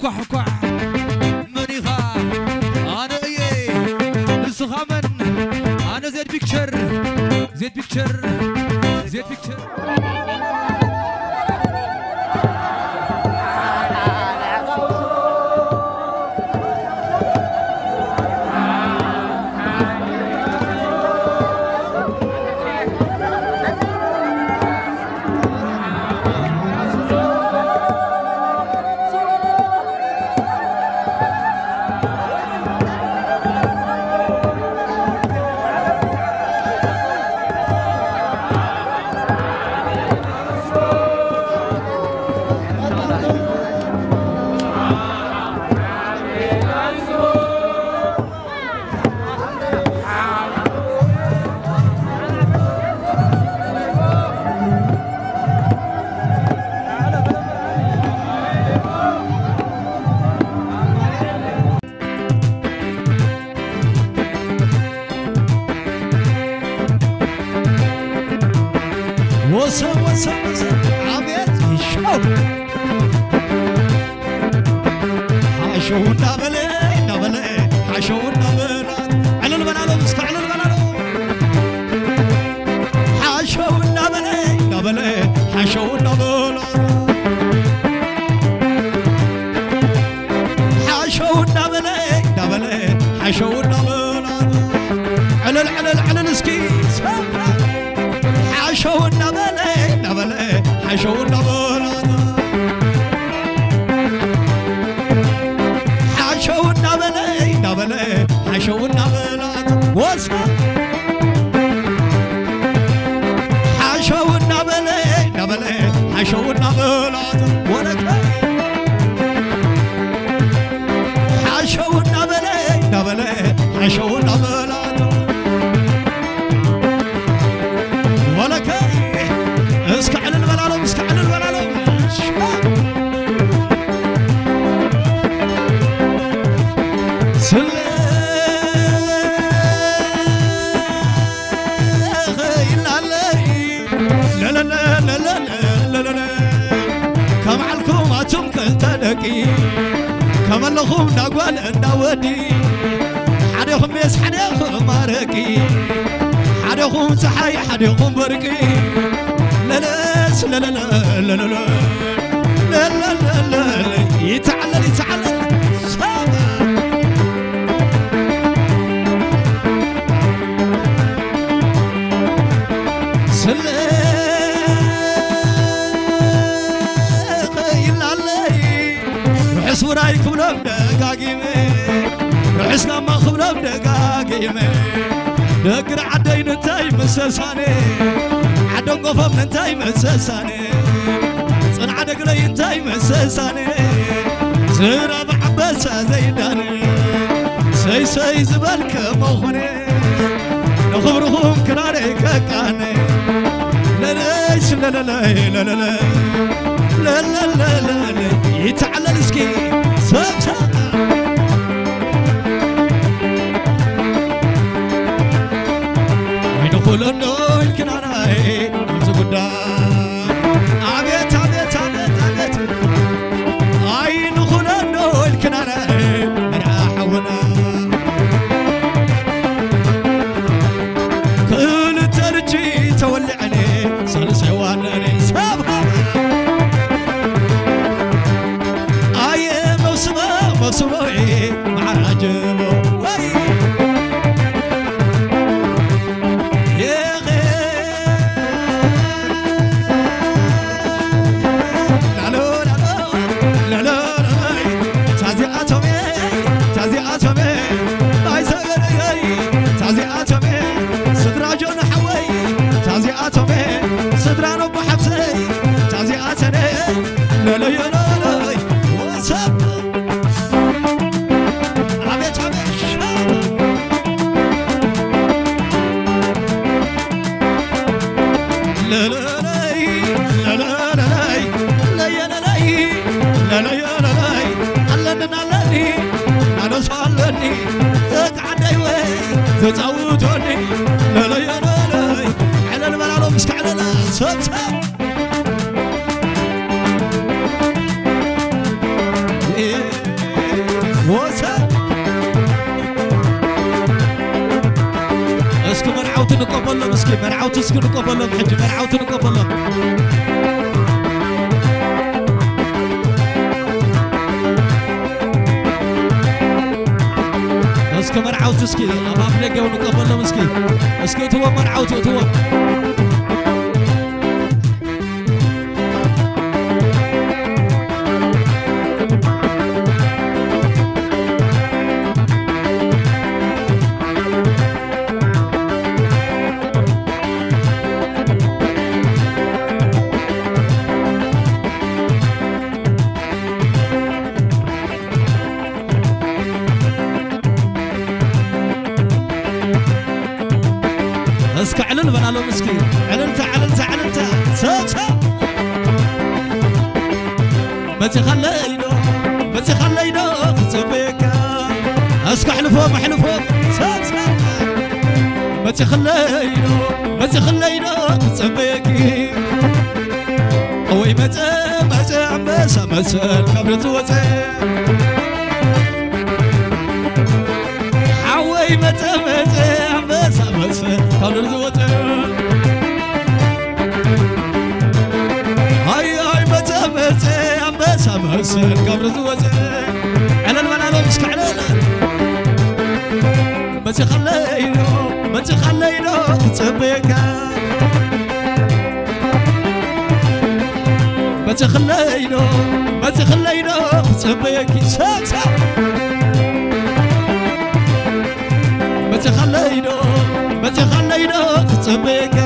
كوح كوح منيخة أنا إيه نسخامن እንዳወዲ ሓደኹም ሜስ ሓደኹም ኣረቂ ሓደኹም ፀሓይ ሓደኹም ወርቂ ለለስ ለለለለለለለለለ ይትዓለል ይትዓለል ውራይኩምኖም ደጋጊመ ርዕስናማ ኹምኖም ደጋጊመ ደግር ዓደይ ንንታይ ምሰሳነ ዓዶን ጎፎም ንንታይ መሰሳነ ፅንዓ ደግለይ እንታይ መሰሳነ ዝረብ ዓበሳ ዘይዳነ ሰይሰይ ዝበልከ መኾነ ንኽብርኹም ክራረ ከቃነ ለለሽ ለለለ ለለለ ለለለ ይትዓለል እስኪ تولي عليه söver كتعودوني لا لا يا لا على الملعب مسك على لا. وسام اسكو مرعوت نقبل مسكين مرعوت اسكو نقبل الحج مرعوت نقبل اسكي ما بلقوا نقبلهم اسكي اسكي تو مرعوت تو اسكي حلفهم حلفهم سوسو متي خلينا متي خلينا تبيك وي متى متى عباس مسل كبرت وتي حوي متى متى عباس مسل كبرت وتي هاي هاي متى متى عباس مسل كبرت وتي على المنال مسك على متى خلينا متى خلينا تبيك. ما تخلينا ما تخلينا تبيك. سامسا ما تخلينا ما تخلينا تبيك.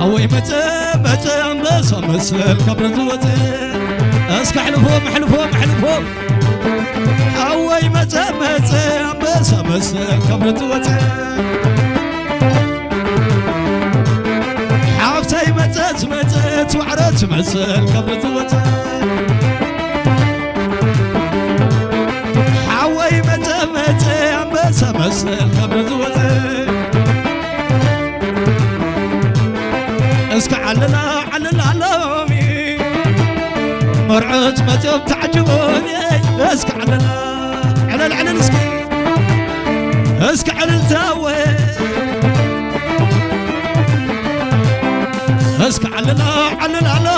هوي متى متى مسا مسل كبر زوتي اسكع حلفهم حلفهم حلفهم هوي متى متى مسا مسل كبر زوتي حافتي متت متت وعرت مسل كبرت وتت حوي متى متى عبس مسل كبرت وتت اسك عللا عللا علامي مرعت متى بتعجبوني اسك عللا علل علل اسكي اسك علل تاوي اسك علنا علنا على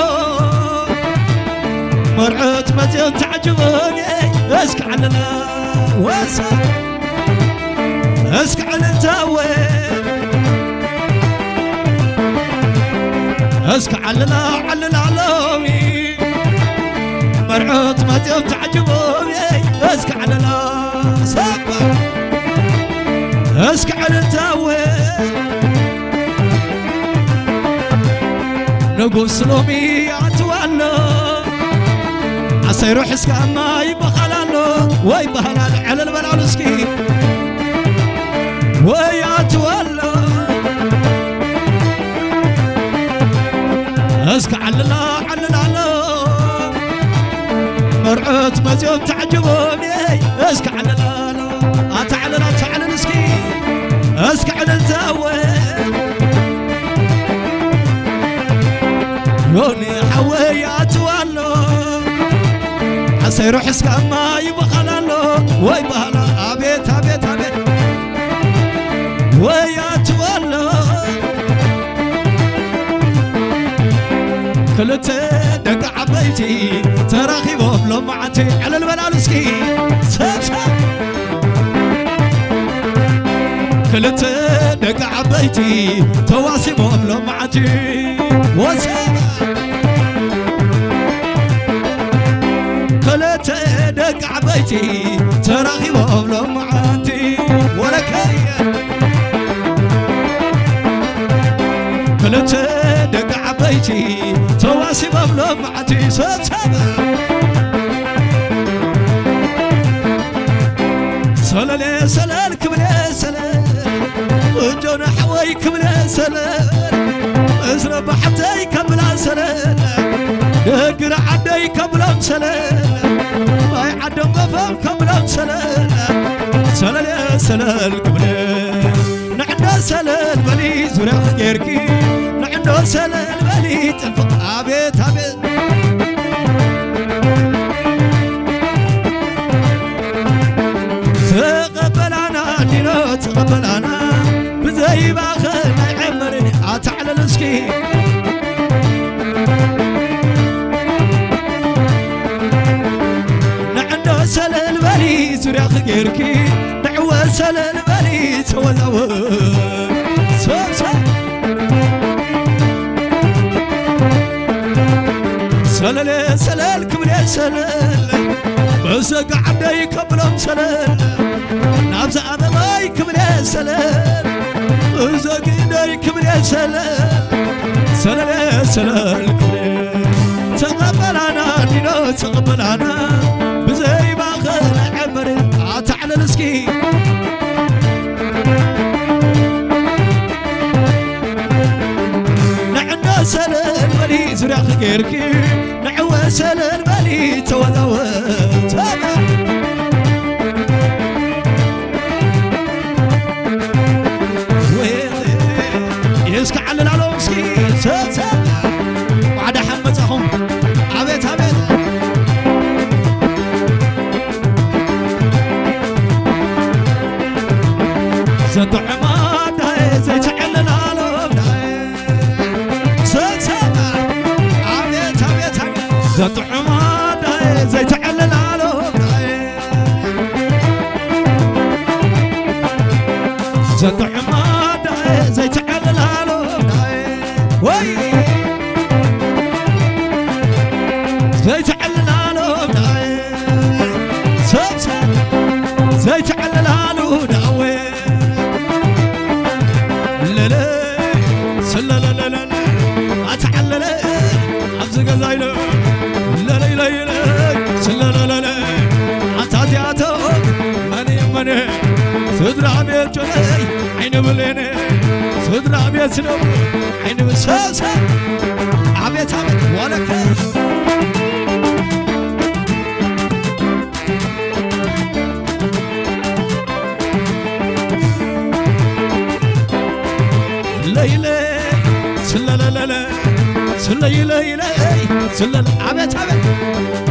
مرعت متى تعجبوني اسك علنا واسك اسك على تاوي اسك علنا علنا علامي مرعت متى تعجبوني اسك علنا سبا اسك على تاوي نقص لومي أتوانا. عسى يروح اسكا ما يبخلانو وي بهلال على البلال اسكي وي أتوانا. اسكا عللا عللا مرعت مزيوم تعجبوني. اسكا عللا اتعلل اتعلل اسكي اسكا علل تاوي يوني حويات والو عسى يروح اسكا ما يبخلالو وي بهلا أبيت أبيت أبيت. ويات والو كلت دق عبيتي تراخيبهم لمعتي على البلال اسكي سبسب كلت دق عبيتي تواسيبهم لمعتي وسبب كلت دق عبيتي تراخيبهم لمعتي ولك كلت دق عبيتي تواسيبهم لمعتي سبسب سلالي سلال كبلي سلال. وجون حوي كبلي سلال. ازرب حتى كبلا سلال. اقرا عدي كبلا سلال. ما يعدم مفهم كبلا سلال. سلال يا سلال كبلي نعنا سلال بلي زرع غيركي. نعنا سلال بلي تلفق. عبيت الشيء نعنو سلال بلي سوريا خيركي نعوى سلال بلي سوى سوى سوى سلال سلالكم يا سلال بس قعدنا يكبرهم سلال نابز أنا ما يكبر يا سلال زاقنا الكبر يا سلام سلام سلام الكبر أنا دينو أنا بزي ما خل عمري تعال الاسكي نعنا سلام ولي زرع غيركي نعوى سلام. ዘጥዕማ ዳይ ዘይትዕልል ኣሎ ዳይ ወይ ዘይትዕልል ኣሎ ዳይ ሰብሰብ ዘይትዕልል ኣሎ ዳዌ ለለ ስለለለለ ኣተዓለለ ኣብዚ ገዛ ኢለ ለለይለይለ ስለለለለ ኣታትያቶ መነ መነ ስድራ ቤት عين بليني صدر أبيت نبو عين بساسة أبيت أبيت ولا كاس ليلي سلا لا لا لا سلا ليلي سلا أبيت أبيت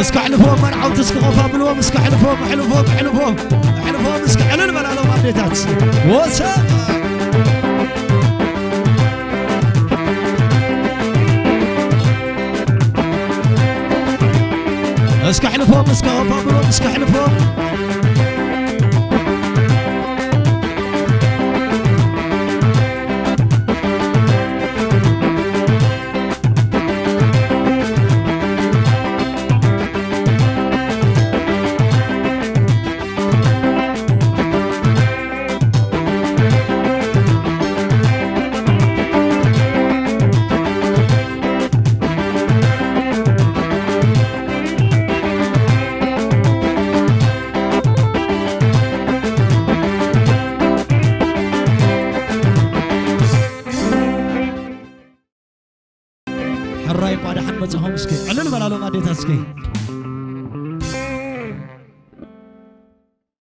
اسكع لفوق مرعى وتسكع فوق بالوم اسكع لفوق حلو فوق حلو فوق حلو فوق اسكع لنا بلا لو ما بديتات وسام. اسكح لفوق اسكح لفوق اسكح لفوق